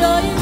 joy